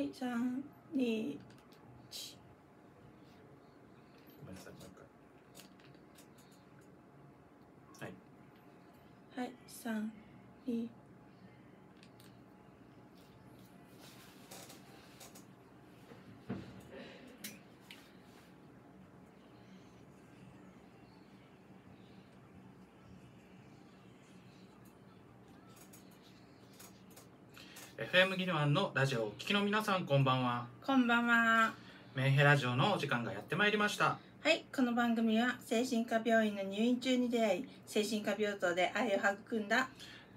はい三二一。ごめんなさいもう一回。はい。はい三二 FM ギルワンのラジオをお聞きの皆さんこんばんは。こんばんは。メンヘラジオのお時間がやってまいりました。はいこの番組は精神科病院の入院中に出会い精神科病棟で愛を育んだ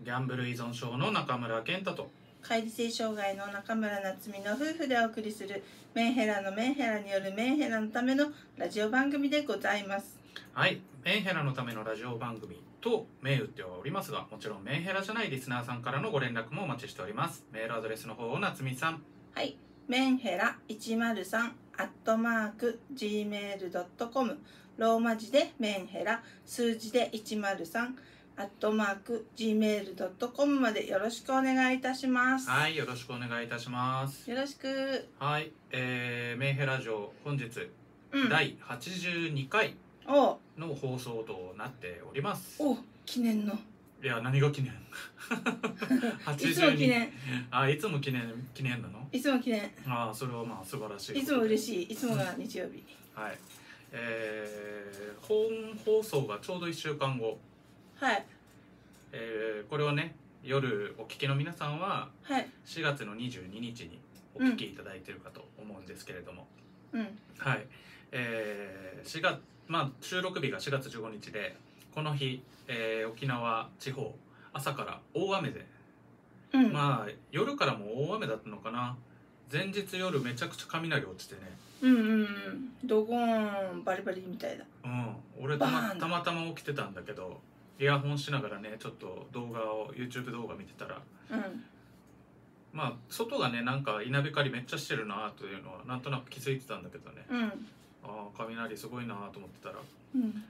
ギャンブル依存症の中村健太と乖離性障害の中村夏美の夫婦でお送りするメンヘラのメンヘラによるメンヘラのためのラジオ番組でございます。はいメンヘラのためのラジオ番組と銘打ってはおりますがもちろんメンヘラじゃないリスナーさんからのご連絡もお待ちしております。メールアドレスの方を夏美さん。はい。メンヘラ103アットマーク gmail.com ローマ字でメンヘラ数字で103アットマーク gmail.com までよろしくお願いいたします。はいよろしくお願いいたします。よろしく。はい、えー、メンヘラ城本日、うん。第82回おの放送となっております。お記念の。いや何が記念？いつも記念。あいつも記念記念なの？いつも記念。ああそれはまあ素晴らしいいつも嬉しい。いつもが日曜日。はい。えー、本放送がちょうど1週間後、はい。えー、これをね夜お聞きの皆さんははい。4月の22日にお聞きいただいてるかと思うんですけれども、うん。はい。えー、4月まあ収録日が4月15日でこの日、えー沖縄地方朝から大雨で、うん、まあ夜からも大雨だったのかな。前日夜めちゃくちゃ雷落ちてね。うんうんうん。ドゴーンバリバリみたいだ。うん。俺たまたまたま起きてたんだけどイヤホンしながらねちょっと動画を YouTube 動画見てたら。うん。まあ外がねなんか稲光めっちゃしてるなというのはなんとなく気づいてたんだけどね。うんああ雷すごいなと思ってたらうん。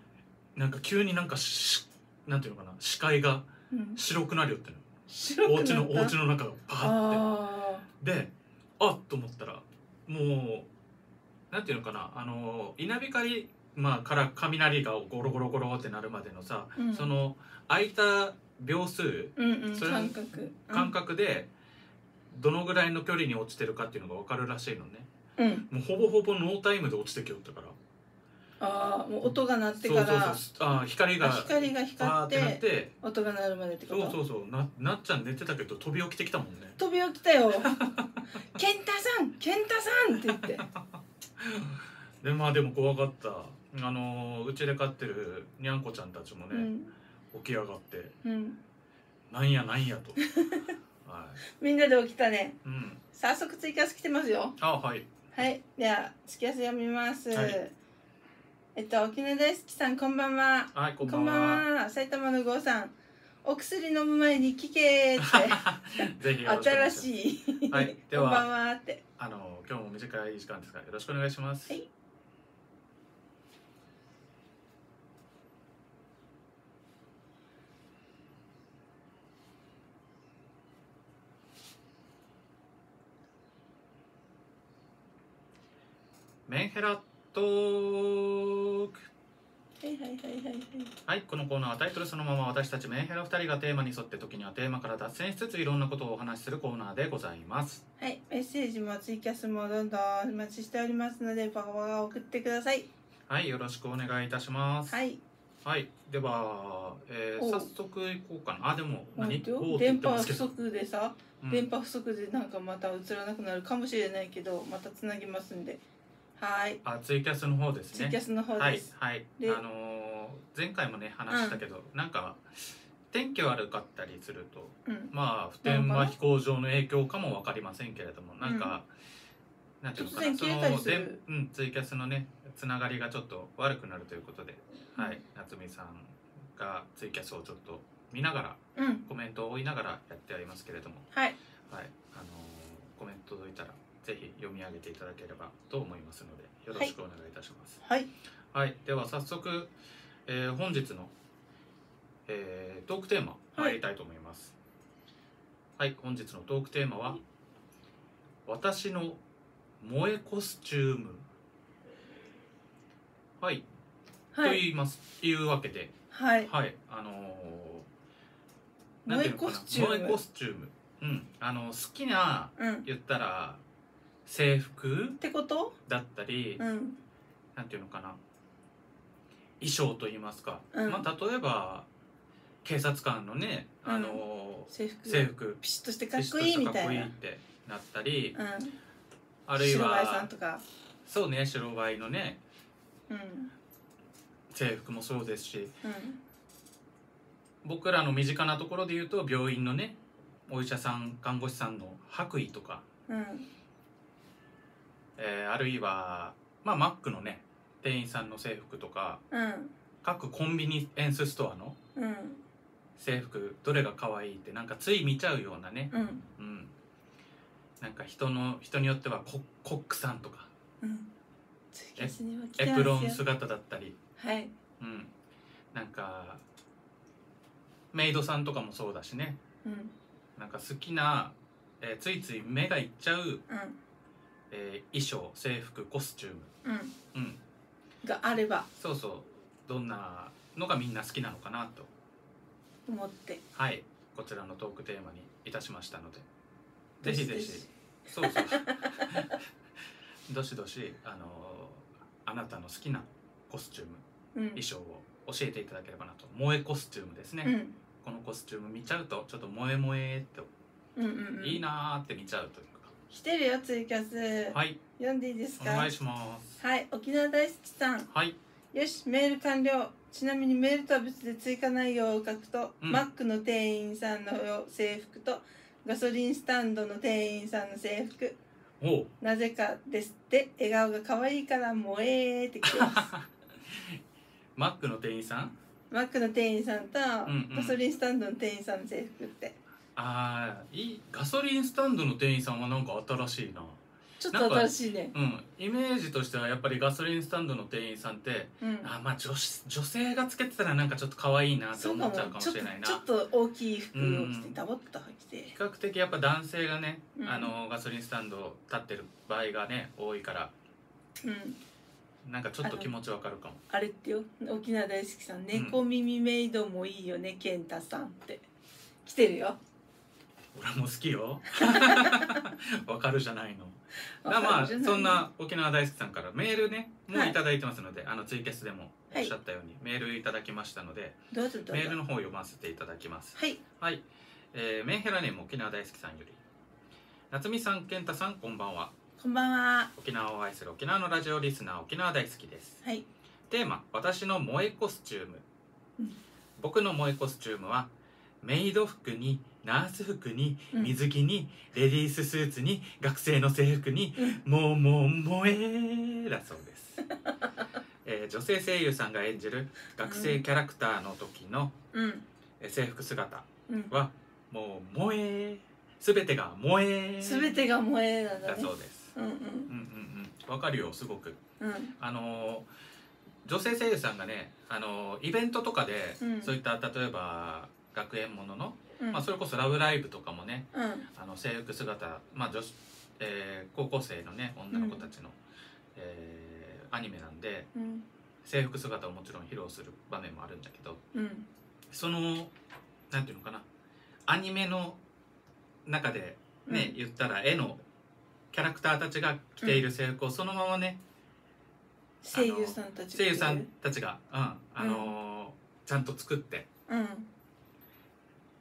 なんか急になんかしなんていうのかな視界がうん。白くなるよっての。白くなった？お家のお家の中がパーって。あであっと思ったらもうなんていうのかなあの稲光、まあ、から雷がゴロゴロゴロってなるまでのさ、うん。その空いた秒数ーうんうんそれ感覚感覚でどのぐらいの距離に落ちてるかっていうのが分かるらしいのねうん。もうほぼほぼノータイムで落ちてきよったから。ああもう音が鳴ってそうそうからそう。あ光があ光が光っってなって。て音が鳴るまでってこと？そうそうそう。ななっちゃん寝てたけど飛び起きてきたもんね。飛び起きたよ「健太さん健太さん!」って言って。でまあでも怖かった。あのうちで飼ってるにゃんこちゃんたちもね、うん。起き上がって。うん。なんやなんやと。はみんなで起きたね。いうん。早速ツイキャス来てますよ。あはいはいではツイキャス読みます、はい。えっと沖縄大好きさんこんばんは。はいこんばこんは。埼玉の郷さん。お薬飲む前に聞けーって。ぜひ新しい、はいではこんばんはって。あの今日も短い時間ですがよろしくお願いします。はいメンヘラトーク。はいはいはいはいはい。はいこのコーナーはタイトルそのまま私たちメンヘラ2人がテーマに沿って時にはテーマから脱線しつついろんなことをお話しするコーナーでございます。はい、メッセージもツイキャスもどんどんお待ちしておりますのでバカバカ送ってください。はいよろしくお願いいたします。はい。はい、では、えー早速行こうかな。あでも何？電波不足でさ、うん。電波不足でなんかまた映らなくなるかもしれないけどまたつなぎますんではい。あツイキャスの方ですね。ツイキャスの方はいです、はいであのー前回もね話したけど、なんか天気悪かったりするとうん。まあ普天間飛行場の影響かも分かりませんけれどもなんか、なんていうのかなそのでうん、ツイキャスのねつながりがちょっと悪くなるということで、はい。夏美さんがツイキャスをちょっと見ながらうん。コメントを追いながらやってはいますけれども。はい。はい、あのーコメント届いたらぜひ読み上げていただければと思いますのでよろしくお願いいたします。はい。はい、では早速、えー本日の、えートークテーマ参りたいと思います。はい、本日のトークテーマは私の萌えコスチューム。はい、はい。と言います。いうわけで。はい。はい。あのー萌えコスチューム。萌えコスチューム。うん。あの好きなうん。っ言ったら制服てこと？だったり、うん。なんていうのかな。衣装と言いますか、うん。まあ例えば警察官のねあのー制服。制服。ピシッとしてかっこいいみたいな。っこいいってなったりうん。あるい白バイさはんとか。そうね白バイのねうん。制服もそうですしうん。僕らの身近なところで言うと病院のねお医者さん看護師さんの白衣とか、うんえーあるいは、まあ、マックのね店員さんの制服とかうん各コンビニエンスストアのうん制服どれが可愛いってなんかつい見ちゃうようなね、うん。うん、なんか人の人によってはココックさんとか。うん。エプロン姿だったり、はい。うん、なんかメイドさんとかもそうだしね。うん。なんか好きな、えーついつい目がいっちゃう、うんえー衣装制服コスチューム、うん。うん、があれば。そうそう。どんなのがみんな好きなのかなと。思って。はい。こちらのトークテーマにいたしましたので。ぜひぜひ。そうそう。どしどしあのーあなたの好きなコスチュームうん。衣装を教えていただければなと。萌えコスチュームですね、うん。このコスチューム見ちゃうとちょっと萌え萌えって、うんうんうん。いいなーって見ちゃうという来てるよツイキャス。かはい。読んでいいですか？お願いします。はい。沖縄大好きさん。はい。よし。メール完了。ちなみにメールとは別で追加内容を書くと、うん。マックの店員さんの制服とガソリンスタンドの店員さんの制服。なぜかですって。笑顔が可愛いからもうえーって来てます。マックの店員さん？マックの店員さんとガソリンスタンドの店員さんの制服ってああいいガソリンスタンドの店員さんはなんか新しいな。ちょっと新しいね。うんイメージとしてはやっぱりガソリンスタンドの店員さんってうん。あまあ女子女性がつけてたらなんかちょっと可愛いなってそうかも思っちゃうかもちょっとしれないな。ちょっと大きい服を着てうんダボっと着て。比較的やっぱ男性がね、うん。あのガソリンスタンド立ってる場合がね多いから。うん。なんかちょっと気持ちわかるかも。あれってよ。沖縄大好きさん。猫耳メイドもいいよね健太さんって。来てるよ俺も好きよ。わかるじゃないの。まあそんな沖縄大好きさんからメールねもういただいてますので、あのツイキャスでもおっしゃったように、メールいただきましたのでメールの方を読ませていただきます。はい。はい、えーメンヘラネーム沖縄大好きさんより。夏美さん健太さんこんばんは。こんばんは。沖縄を愛する沖縄のラジオリスナー沖縄大好きです。はい。テーマ私の萌えコスチューム、うん。僕の萌えコスチュームはメイド服にナース服にうん。水着にレディーススーツに学生の制服にもうもう萌えだそうです、えー女性声優さんが演じる学生キャラクターの時のう制服姿うん。はもう萌え全てが萌えすべてが萌えだだね。そうです。うんうん。うんうんわかるよすごく。あのー女性声優さんがね、あのーイベントとかで、うん。そういった例えば学園ものの、うん。まあ、それこそ「ラブライブ!」とかもねうん。あの制服姿、まあ女子えー高校生のね女の子たちの、えーアニメなんでうん。制服姿をもちろん披露する場面もあるんだけどうん。そのなんていうのかなアニメの中でね、うん。言ったら絵のキャラクターたちが着ている制服をそのままね、声優さんたち声優さんたちが、うんあのーちゃんと作ってうん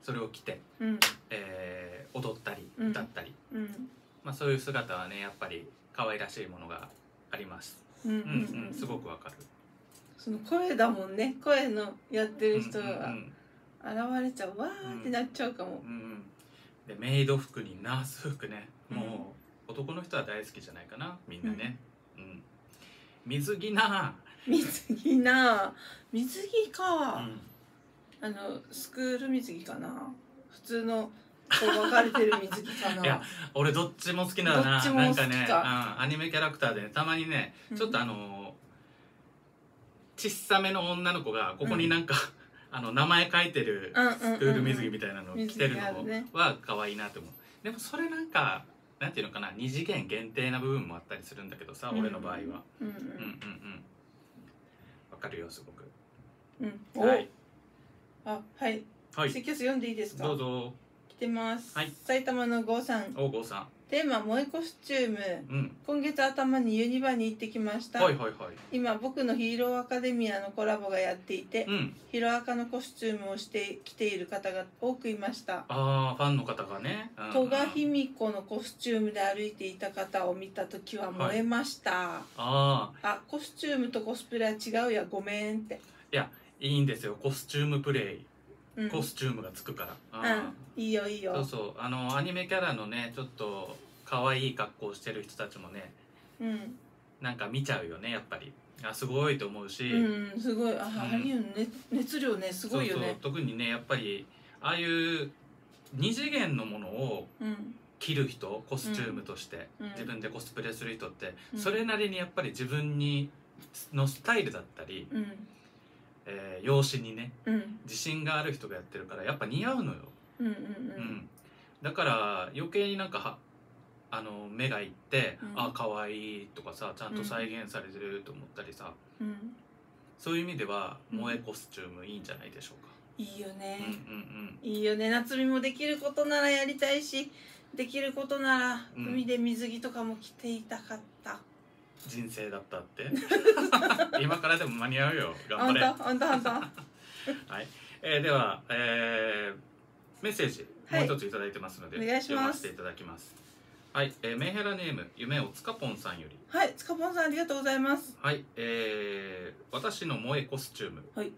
それを着て、うん。えー踊ったりうん。歌ったり、うん。まあ、そういう姿はねやっぱり可愛らしいものがあります。うんううん。うんすごくわかる。その声だもんね。声のやってる人がうん現れちゃう。わーってなっちゃうかも。うんうん。でメイド服にナース服ね。もう男の人は大好きじゃないかな。みんなね、うん。水着な、水着な水着うかん、あのスクール水着かな。普通のこう分かれてる水着かな。いや俺どっちも好きだな。どっちも好きか。なんかね、うん、アニメキャラクターで、ね、たまにねうん。ちょっとあのー、小さめの女の子がここになんか、あの名前書いてるうんうんうんうん。スクール水着みたいなのを着てるのは可愛いなと思う。でもそれなんかなんていうのかな二次元限定な部分もあったりするんだけどさ、うん。俺の場合は。うん。うんうんうん。わかるよすごく。うん。はいあはい。はい。ツイキャス読んでいいですか？どうぞ。来てます、はい。埼玉の郷さん。お郷さテーマ萌えコスチューム。んうん。今月頭にユニバに行ってきました、はいはいはい。今僕のヒーローアカデミアのコラボがやっていて、うん。ヒロアカのコスチュームをしてきている方が多くいました。ああファンの方がね。うん。戸賀卑弥呼のコスチュームで歩いていた方を見た時は燃えました、あああコスチュームとコスプレは違うやごめんって。いいんですよ。コスチュームプレイ。うん、コスチュームがつくから、うん、いいよいいよ。そうそう。あのアニメキャラのねちょっと可愛い格好をしてる人たちもねうん、なんか見ちゃうよねやっぱり。あすごいと思うし、うん、すごい。あ、ん。ありよね熱量ねすごいよね。特にねやっぱりああいう二次元のものをうん。着る人コスチュームとして、うん。自分でコスプレする人って、うん。それなりにやっぱり自分にのスタイルだったり、うんえー容姿にねうん。自信がある人がやってるからやっぱ似合うのよ、うんうんうん。だから余計になんかはあの目がいって、うん。あ可愛いとかさちゃんと再現されてると思ったりさ、うん。うん。そういう意味ではうん。萌えコスチュームいいんじゃないでしょうか、いいよね、うんうん。いいよね。夏美もできることならやりたいしできることならうん。海で水着とかも着ていたかった、人生だったって。今からでも間に合うよ。頑あん張れ、たあんたあんたはい。えーでは、えーメッセージもはい。う一ついただいてますので、お願いします。読ませていただきます。はい、えーメンヘラネーム夢をつかぽんさんより。はい。つかぽんさんありがとうございます。はい、えー私の萌えコスチューム、はい。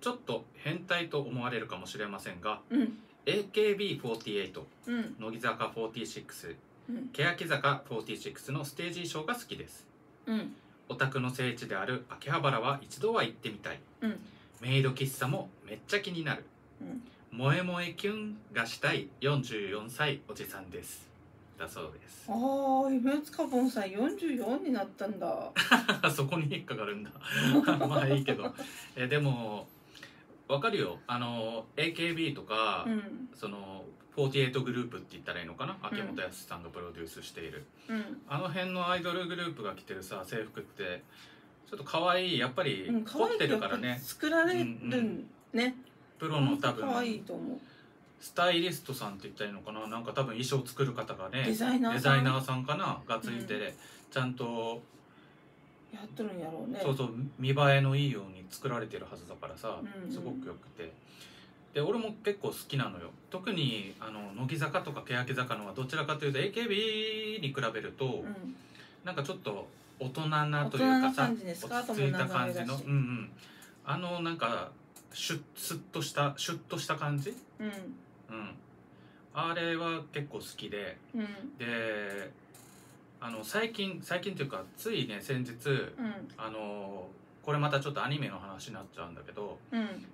ちょっと変態と思われるかもしれませんがうん。AKB48 うん。乃木坂46うん。欅坂46のステージ衣装が好きです。うん。オタクの聖地である秋葉原は一度は行ってみたい。うん。メイド喫茶もめっちゃ気になる。うん。萌え萌えキュンがしたい44歳おじさんです。だそうです。ああ夢つかぽんさん44になったんだ。そこに引っかかるんだ。まあいいけど。えでもわかるよ。あの AKB とか、うん。その48グループって言ったらいいのかな？秋元康さんがプロデュースしている、うん。あの辺のアイドルグループが着てるさ制服ってちょっと可愛いやっぱり凝ってるからね。作られるうんうん。ねプロの多可愛い分と思う。スタイリストさんって言ったらいいのかな？なんか多分衣装作る方がねデザイナーさん？かな？がついて、うちゃんと、やっとるんやろうね。そうそう見栄えのいいように作られてるはずだからさ、うんうん。すごくよくてで俺も結構好きなのよ。特にあの乃木坂とか欅坂のはどちらかというと AKB に比べると、うん。なんかちょっと大人なというかさ落ち着いた感じの？うんうん。あのなんかシュッスッとしたシュッとした感じ？うん。うん。あれは結構好きで。うん。であの最近最近っていうかついね先日うん。あのこれまたちょっとアニメの話になっちゃうんだけどうん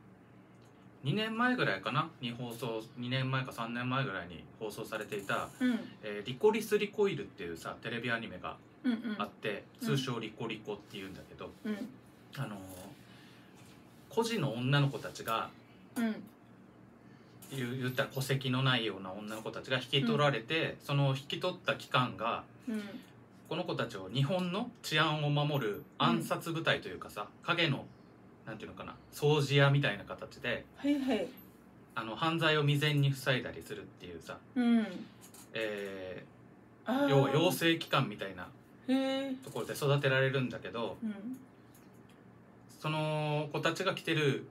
2年前ぐらいかな？に放送2年前か3年前ぐらいに放送されていたうん「えーリコリス・リコイル」っていうさテレビアニメがうんうん。あってうん。通称「リコリコ」っていうんだけど、うん。あの孤児の女の子たちがうん。言ったら戸籍のないような女の子たちが引き取られて、その引き取った期間がうん。この子たちを日本の治安を守る暗殺部隊というかさ、影のなんていうのかな掃除屋みたいな形ではいはい。あの犯罪を未然に塞いだりするっていうさ、うん。えあー。ー要は養成機関みたいなへえところで育てられるんだけどうん。その子たちが着てる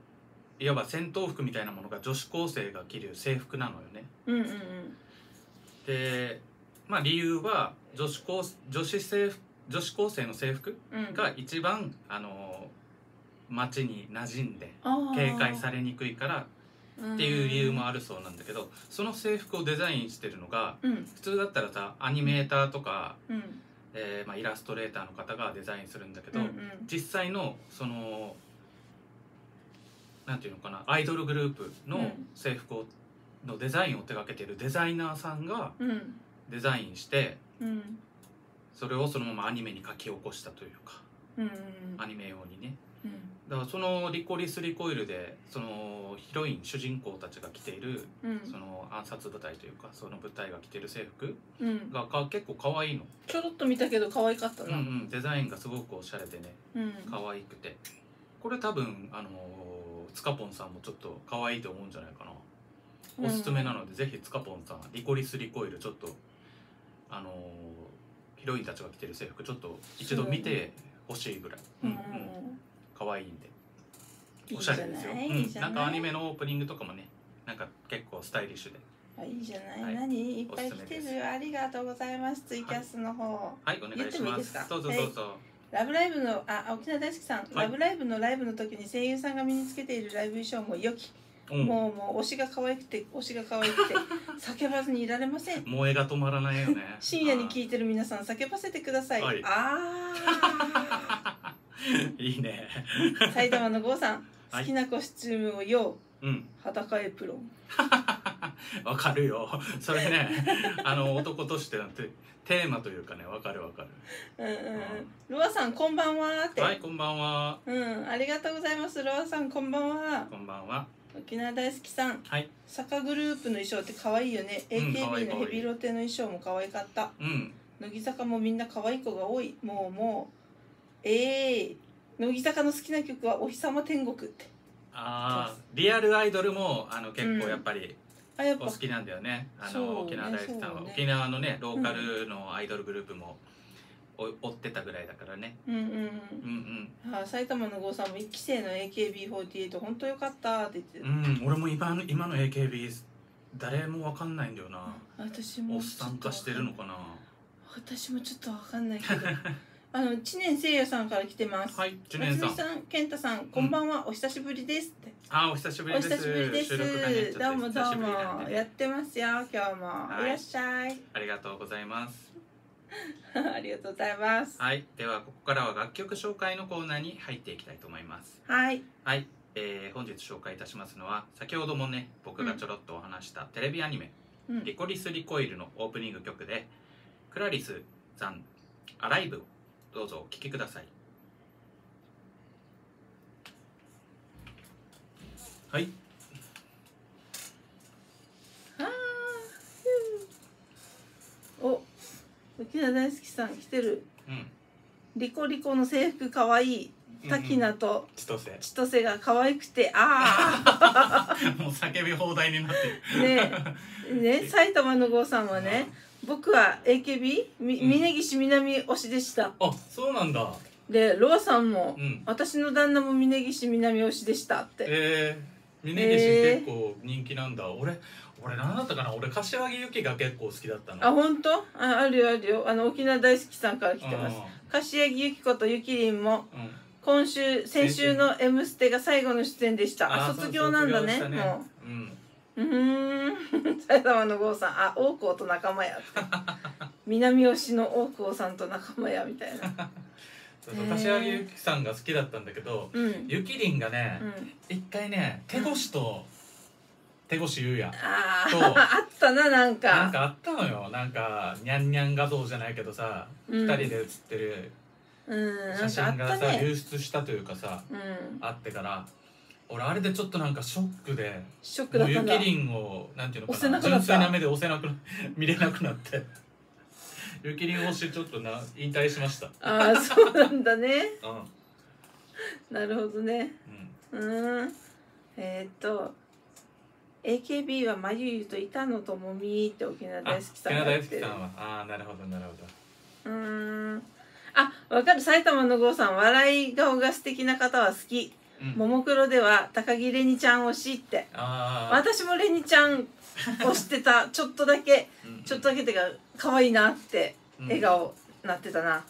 いわば戦闘服みたいなものが女子高生が着る制服なのよね。うんうんでまあ理由は女子高女子制服女子高生の制服うん。が一番あの街に馴染んで警戒されにくいからっていう理由もああるそうなんだけどその制服をデザインしてるのがうん。普通だったらさアニメーターとか、うん。えーまあ、イラストレーターの方がデザインするんだけど、うんうん。実際のそのなんていうのかなアイドルグループのうん。制服をのデザインを手掛けてるデザイナーさんがうん。デザインしてうん。それをそのままアニメに書き起こしたというかうんアニメ用にね。うだからそのリコリス・リコイルでそのヒロイン主人公たちが着ているうん。その暗殺部隊というかその部隊が着てる制服うん。がか結構可愛いの、ちょろっと見たけど可愛かったうんう、なん。デザインがすごくおしゃれでねうん。可愛くて。これ多分あのつかぽんさんもちょっと可愛いと思うんじゃないかな。おすすめなので、ぜひつかぽんさんリコリス・リコイルちょっとあのヒロインたちが着てる制服ちょっと一度見てほしいぐらい、ううんんうん、可愛いんで。おしゃれですよ、いいじゃない？うん、なんかアニメのオープニングとかもねなんか結構スタイリッシュで。あいいじゃない、はい。何？いっぱい来ておすすめです。るありがとうございます。ツイキャスの方、はいお願いし言ってもいいまですどうぞどうぞ、ラブライブのあ沖縄大好きさん、いラブライブのライブの時に声優さんが身につけているライブ衣装も良き、うん。もうもう推しが可愛くて推しが可愛くて 叫ばずにいられません。萌えが止まらないよね。深夜に聞いてる皆さん叫ばせてください、はい。あ いいね。ー埼玉の郷さんはい。好きなコスチュームをようん。う裸エプロン。わかるよ。それね あの男としてのテテーマというかねわかるわかる。うんうんうん。ロアさんこんばんは。って、はいこんばんは。うん。ありがとうございますロアさん。こんばんは。こんばんは。沖縄大好きさん。はい。坂グループの衣装って可愛いよね、AKB のヘビロテの衣装も可愛かった。うん。乃木坂もみんな可愛い子が多い。もうもうええ乃木坂の好きな曲は「お日様天国」って。ああリアルアイドルもあの結構やっぱりあやっぱ。お好きなんだよね、あそうねの沖縄大好きさんは、ね。沖縄のねローカルのアイドルグループもお追ってたぐらいだからね。うんうんうん。うんあ埼玉の郷さんも1期生の AKB48 本当よかったって言って。うんうん俺も今の今の AKB 誰もわかんないんだよな、私もおっさん化してるのかな。私もちょっとわかんないけど あの知念せいやさんから来てます。はい知松念さん。見さん健太さんこんばんは、お久しぶりですって。あお久しぶりおです。久しぶりです。どうもどうも。やってますよ今日も、はい。い、らっしゃい。ありがとうございます。ありがとうございます。はい。ではここからは楽曲紹介のコーナーに入っていきたいと思います。はい。はい、えー本日紹介いたしますのは先ほどもね僕がちょろっとお話したテレビアニメうん。リコリス・リコイルのオープニング曲でクラリスさん「アライブ」をどうぞお聴きください。はい。お沖縄大好きさん来てる。うん。リコリコの制服かわいい。滝菜と千歳。千歳が可愛くてあ もう叫び放題になってあねね 埼玉の郷さんはるね僕は AKB みうん。峯岸みなみ推しでした。あそうなんだ。でロアさんもうん。私の旦那も峯岸みなみ推しでしたって。えー、峯岸結構人気なんだ、俺俺何だったかな？俺柏木由紀が結構好きだったの。あ本当？ああるよあるよ。あの沖縄大好きさんから来てます。柏木由紀子とゆきりんもうん。うん今週先週の「M ステ」が最後の出演でした。ああ卒業なんだねそう。うんうん埼玉の郷さん。あ大久保と仲間やって。南推しの大久保さんと仲間やみたいな。柏木由紀さんが好きだったんだけどうん、うん、ゆきりんがね一回ね手越と手越優也そうあったななんか。なんかあったのよ。なんかニャンニャン画像じゃないけどさうん。二人で写ってる写真がさたね流出したというかさうん。あってから俺あれでちょっとなんかショックでショックだったんだ。ゆきりんをなんていうのかな押せなくなった。純粋な目で押せなくな 見れなくなって。ゆきりん推しちょっとな引退しました。ああそうなんだね。うん。なるほどね。うん。うーん。えー、っと AKB はまゆゆと板野友美って沖縄あ大好きさんが言ってる。好きさんは。ああなるほどなるほど。うーん。あわかる。埼玉の郷さん笑い顔が素敵な方は好き。うんももクロでは高木れにちゃん推しって。私もレニちゃん推してたちょっとだけちょっとだけってか可愛いなって笑顔なってたな。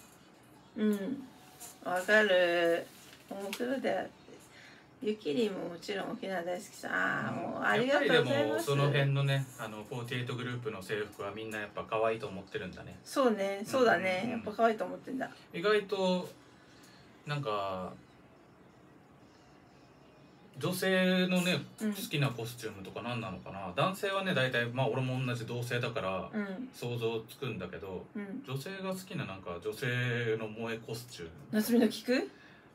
うん。わかる。ももクロではゆきりんももちろん沖縄大好きさ。あーもうありがとうございます。もその辺のねあの48グループの制服はみんなやっぱ可愛いと思ってるんだね。そうねそうだね、うん。やっぱ可愛いと思ってんだ。意外となんか女性のねうん。好きなコスチュームとか何なのかな。男性はね大体まあ俺も同じ同性だからうん。想像つくんだけどうん。女性が好きななんか女性の萌えコスチューム。夏美の聞く？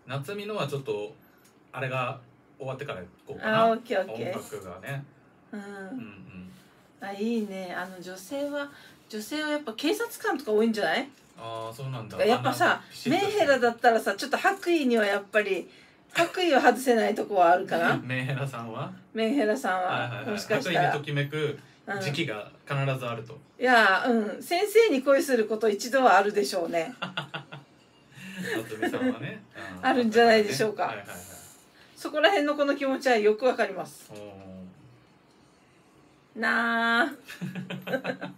夏美のはちょっとあれが終わってから行こうかあなオッケーオッケー。音楽がね。ううんうん。んあいいね。あの女性は女性はやっぱ警察官とか多いんじゃない？ああそうなんだ。やっぱさメンヘラだったらさちょっと白衣にはやっぱり白衣は外せないとこはあるかな？メンヘラさんは？メンヘラさんは,、はいはいはい。もしかしたら。ときめくうん時期が必ずあると、いやうん。先生に恋すること一度はあるでしょうね。夏美さんはね。うあるんじゃないでしょうか。はいはいはい。そこら辺のこの気持ちはよくわかります。おなあ。ー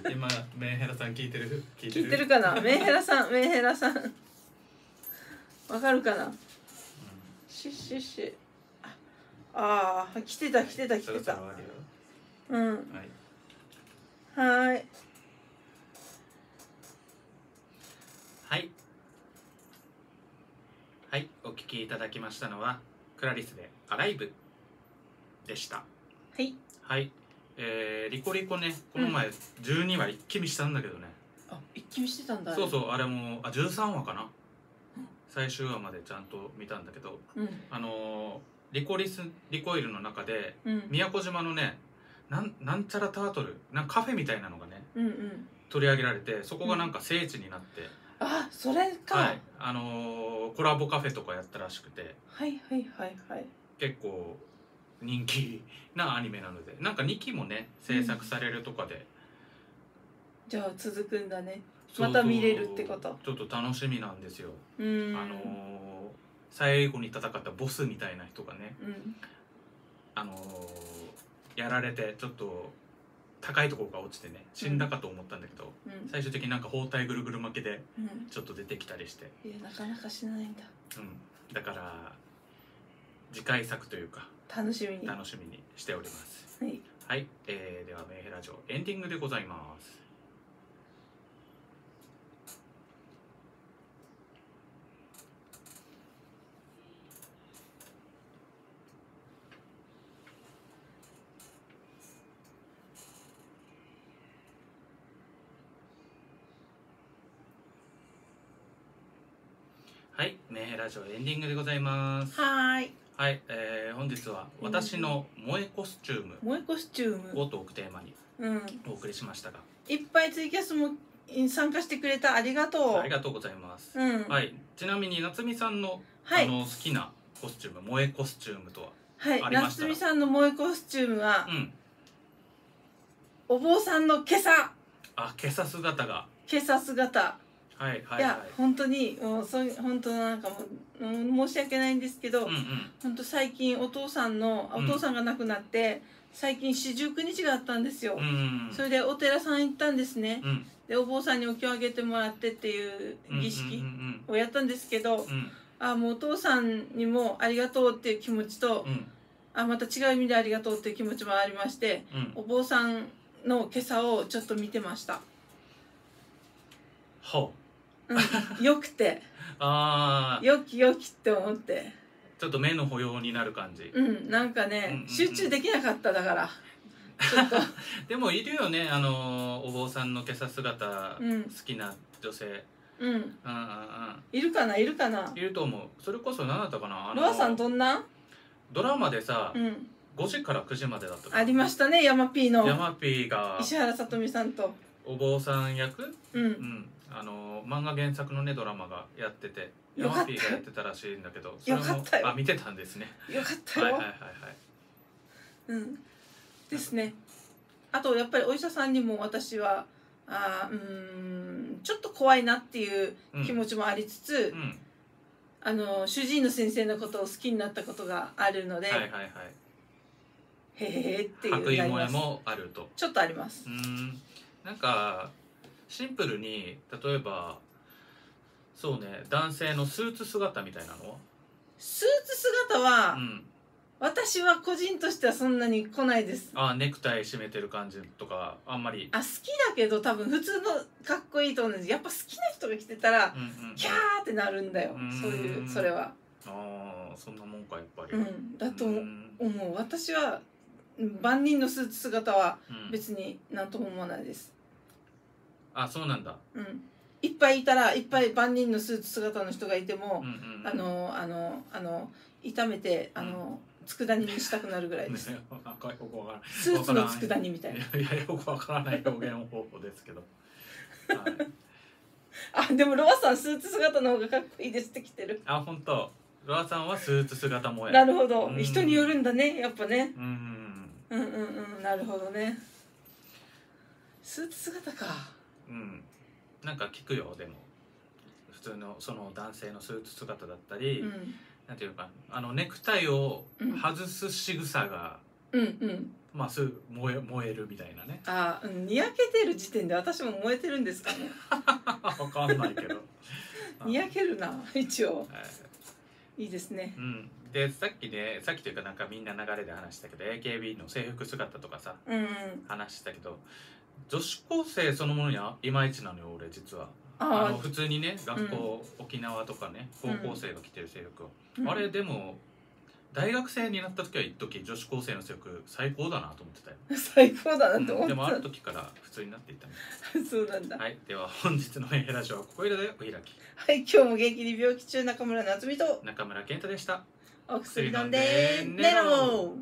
今メンヘラさん聞いてる？聞聞いてるかな？メンヘラさんメンヘラさんわかるかな？うんシシシュああー来てた来てた来てたうんはいはーいはい。はい、お聞きいただきましたのは、クラリスでアライブでした。はいはい。えー、リコリコね、この前12話一気見したんだけどね。あ一気見してたんだそうそう、あれも、あ、13話かなうん。最終話までちゃんと見たんだけど、うん。あのーリコリス、リコイルの中で、うん。宮古島のね、なんなんちゃらタートル、なんかカフェみたいなのがね、うんうん。取り上げられて、そこがなんか聖地になって、あそれか、はい、あのーコラボカフェとかやったらしくて。はいはいはいはい。結構人気なアニメなので。なんか2期もね制作されるとかで、じゃあ続くんだねまた見れるってこと？ちょっと楽しみなんですよ、うん。あのー最後に戦ったボスみたいな人がね、うん。あのーやられてちょっと高いところが落ちてね死んだかと思ったんだけど、うん。最終的になんか包帯ぐるぐる巻きでうん。ちょっと出てきたりして、いやなかなかしないんだ。うん、だから次回作というか楽しみに。は楽しみにしております。い。はい、えー、ではメンヘラ城エンディングでございますはい、メンヘラ城エンディングでございます。はーい。はい、えー、本日は私の萌えコスチューム萌えコスチューム。をトークテーマにうん。お送りしましたが、いっぱいツイキャスも参加してくれた。ありがとう。ありがとうございます。うん。はい、ちなみに夏美さんの、はい。あの好きなコスチューム、萌えコスチュームとは、はい。夏美さんの萌えコスチュームはうん、お坊さんの今朝あ、今朝姿が、今朝姿はいはいい。や、はい。本当にもうそう本当なんかもううん申し訳ないんですけど、うんうん、本当最近お父さんのおうん。父さんが亡くなって、最近四十九日があったんですよ、うんうん、それでお寺さん行ったんですね、うん、でお坊さんにお経をあげてもらってっていう儀うん式うんをやったんですけど、うん。うんあもうお父さんにもありがとうっていう気持ちと、うん。あまた違う意味でありがとうっていう気持ちもありましてうん、お坊さんの今朝をちょっと見てました、ほう。うん、よくて。ああ、よきよきって思って。ちょっと目の保養になる感じ。うん。なんかね、うんうんうん。集中できなかっただから。でもいるよね、あのお坊さんの今朝姿、うん。好きな女性。うん。うんうんうん。いるかな？いるかな？いると思う。それこそ何だったかな？ロアさんどんな？ドラマでさ、うん。5時から9時までだったありましたねヤマピーの。ヤマピーが石原さとみさんと。お坊さん役、ううんん、あの漫画原作のねドラマがやっててヤよかった。マピーがやってたらしいんだけどそれもよかったよ。あ見てたんですね。よかったよ、はいはいはいはい。うん。ですね。あとやっぱりお医者さんにも私はあーうーんちょっと怖いなっていううん。気持ちもありつつ、うん。あの主治医の先生のことを好きになったことがあるので、はいはいはい。へへへっていう白衣萌えなりますもあると。ちょっとあります。うーん。なんかシンプルに例えばそうね男性のスーツ姿みたいなの？スーツ姿は、うん。私は個人としてはそんなに来ないです。あネクタイ締めてる感じとかあんまり。あ好きだけど多分普通のかっこいいと思うんです。やっぱ好きな人が来てたらうんうんうん。キャーってなるんだよ。うん。そういうそれは。ああそんなもんかやっぱり。うん。だとうん。思う。私はうん万人のスーツ姿はうん。別に何とも思わないですあそうなんだ。うん。いっぱいいたらいっぱい万人のスーツ姿の人がいてもうん、うんあのあのあの炒めてあの佃煮にしたくなるぐらいです。ねなんかよくわからない。スーツの佃煮みたいな。い。やいやよくわからない表現方法ですけど、はい、あでもロアさんスーツ姿の方がかっこいいですって来てる。あ本当。ロアさんはスーツ姿もなるほど。うん。人によるんだねやっぱね。うんうん。うんうんうん。なるほどね。スーツ姿かうん。うんなんか聞くよでも。普通のその男性のスーツ姿だったり、うん。なんていうかあのネクタイをうん。外す仕草が、うんうん。まあすぐ燃え燃えるみたいなね。あうんにやけてる時点で私も燃えてるんですかね。わかんないけど。にやけるな一応。はい。いいですね。うん、でさっきねさっきというかなんかみんな流れで話したけど AKB の制服姿とかさうんうん。話したけど女子高生そのものにはいまいちなのよ俺実は。ああの普通にね学校、沖縄とかね高校生が着てる制服を、うんあれでも大学生になった時は一時女子高生の制服最高だなと思ってたよ、最高だうなんと思っでもあるた、時から普通になっていったね。そうなんだ。はい。では本日の「メンヘラジオ」はここいらでお開き。はい今日も元気に病気中中村夏美と中村健太でした。お薬飲んで寝ろ